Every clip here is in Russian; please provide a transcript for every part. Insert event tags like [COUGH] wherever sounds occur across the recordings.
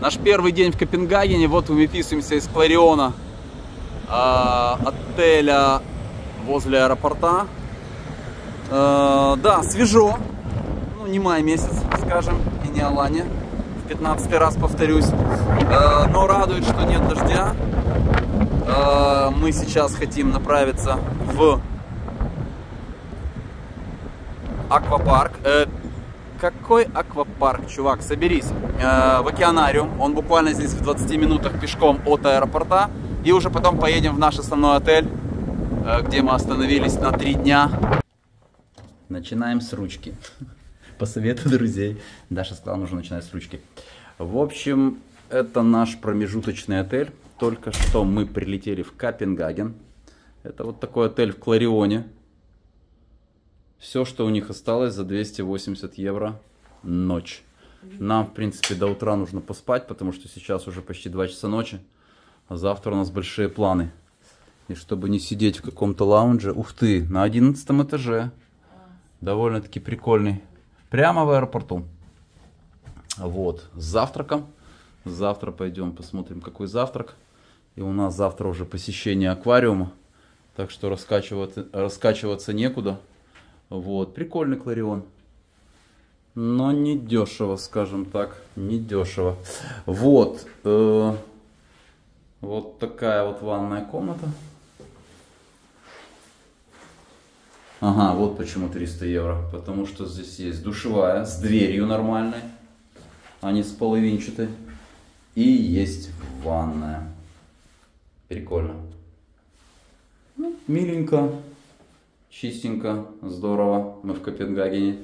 Наш первый день в Копенгагене. Вот мы выписываемся из Клариона, э, отеля возле аэропорта. Э, да, свежо. Ну, не май месяц, скажем, и не Алания. В 15 раз повторюсь. Э, но радует, что нет дождя. Э, мы сейчас хотим направиться в аквапарк. Э, какой аквапарк, чувак, соберись. Э, в океанариум. Он буквально здесь в 20 минутах пешком от аэропорта. И уже потом поедем в наш основной отель, э, где мы остановились на три дня. Начинаем с ручки. [LAUGHS] По совету друзей. Даша сказала, нужно начинать с ручки. В общем, это наш промежуточный отель. Только что мы прилетели в Копенгаген. Это вот такой отель в Кларионе. Все, что у них осталось за 280 евро ночь. Нам, в принципе, до утра нужно поспать, потому что сейчас уже почти 2 часа ночи. А завтра у нас большие планы. И чтобы не сидеть в каком-то лаунже, ух ты, на 11 этаже. Довольно-таки прикольный. Прямо в аэропорту. Вот, с завтраком. Завтра пойдем посмотрим, какой завтрак. И у нас завтра уже посещение аквариума. Так что раскачиваться, раскачиваться некуда. Вот, прикольный кларион. Но не дешево, скажем так, не дешево. Вот, э, вот такая вот ванная комната. Ага, вот почему 300 евро. Потому что здесь есть душевая с дверью нормальной, а не с половинчатой. И есть ванная. Прикольно. Ну, миленько, чистенько, здорово. Мы в Копенгагене.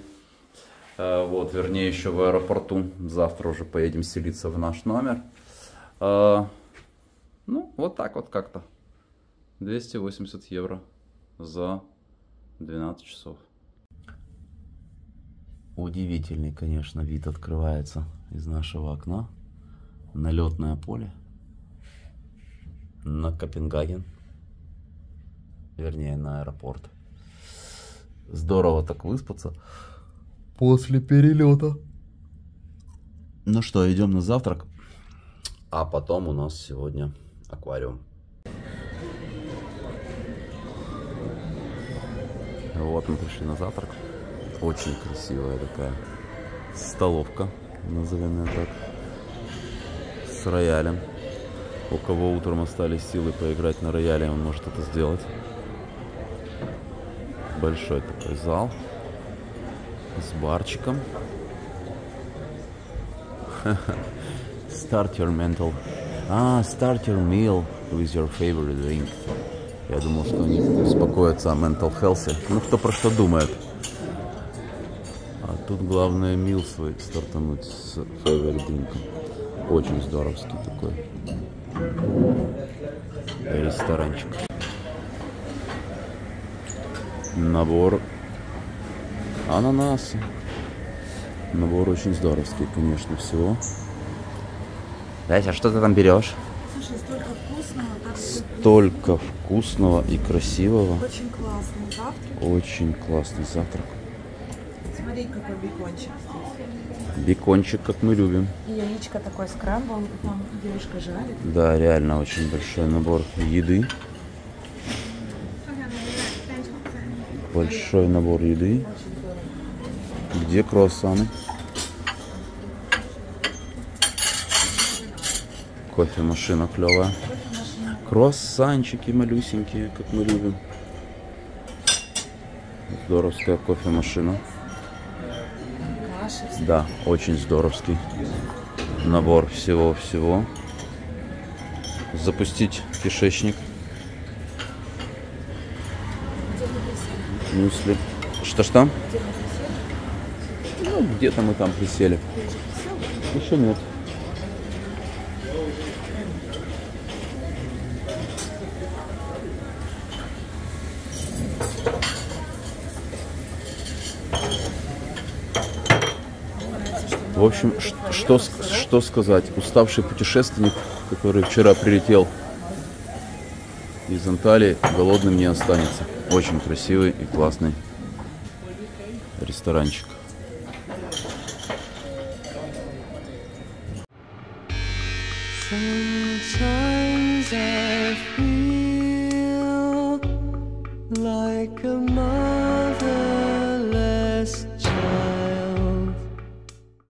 Э, вот, вернее, еще в аэропорту. Завтра уже поедем селиться в наш номер. Э, ну, вот так вот как-то. 280 евро за 12 часов. Удивительный, конечно, вид открывается из нашего окна на летное поле, на Копенгаген, вернее, на аэропорт. Здорово так выспаться после перелета. Ну что, идем на завтрак, а потом у нас сегодня аквариум. Вот мы пришли на завтрак. Очень красивая такая столовка, назовем ее так, с роялем. У кого утром остались силы поиграть на рояле, он может это сделать. Большой такой зал с барчиком. [LAUGHS] Start your mental. А, start your meal with your favorite drink. Я думал, что они беспокоятся о mental health. Ну, кто про что думает. А тут главное мил свой стартануть с favorite дринком. Очень здоровский такой ресторанчик. Набор ананасы. Набор очень здоровский, конечно, всего. Дайся, а что ты там берешь? Слушай, столько вкусного. Так Столько вкусного и красивого. Очень классный завтрак. Очень классный завтрак. Смотри, какой бекончик здесь. Бекончик, как мы любим. И яичко такое скрамбл, там девушка жарит. Да, реально очень большой набор еды. Большой набор еды. Где круассаны? Кофемашина клевая. Круассанчики малюсенькие, как мы любим. Здоровская кофемашина. Да, очень здоровский набор всего-всего. Запустить кишечник. Мюсли. Что-что? Ну, где-то мы там присели. Еще нет. В общем, что, что сказать? Уставший путешественник, который вчера прилетел из Анталии, голодным не останется. Очень красивый и классный ресторанчик. Sometimes I feel like a.